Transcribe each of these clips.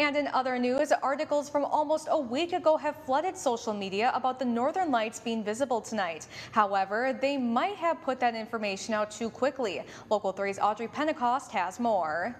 And in other news, articles from almost a week ago have flooded social media about the northern lights being visible tonight. However, they might have put that information out too quickly. Local 3's Audrey Pentecost has more.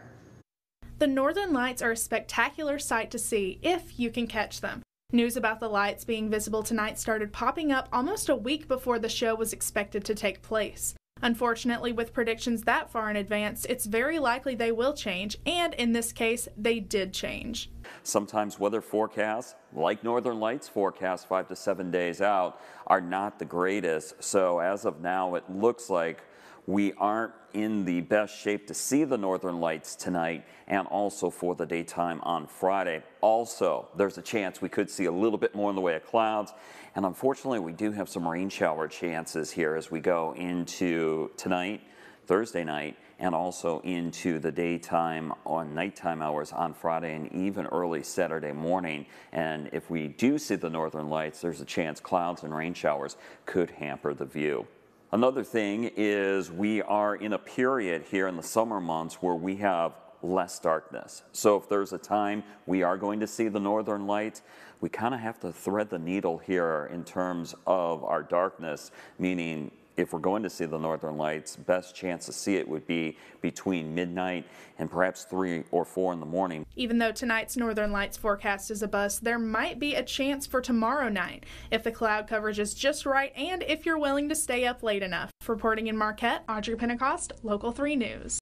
The northern lights are a spectacular sight to see if you can catch them. News about the lights being visible tonight started popping up almost a week before the show was expected to take place. Unfortunately, with predictions that far in advance, it's very likely they will change, and in this case, they did change. Sometimes weather forecasts, like Northern Lights forecasts five to seven days out, are not the greatest. So as of now, it looks like we aren't in the best shape to see the northern lights tonight and also for the daytime on Friday. Also, there's a chance we could see a little bit more in the way of clouds. And unfortunately, we do have some rain shower chances here as we go into tonight, Thursday night, and also into the daytime on nighttime hours on Friday and even early Saturday morning. And if we do see the northern lights, there's a chance clouds and rain showers could hamper the view. Another thing is we are in a period here in the summer months where we have less darkness. So if there's a time we are going to see the northern lights, we kind of have to thread the needle here in terms of our darkness, meaning if we're going to see the northern lights, best chance to see it would be between midnight and perhaps 3 or 4 in the morning. Even though tonight's northern lights forecast is a bust, there might be a chance for tomorrow night if the cloud coverage is just right and if you're willing to stay up late enough. Reporting in Marquette, Audrey Pentecost, Local 3 News.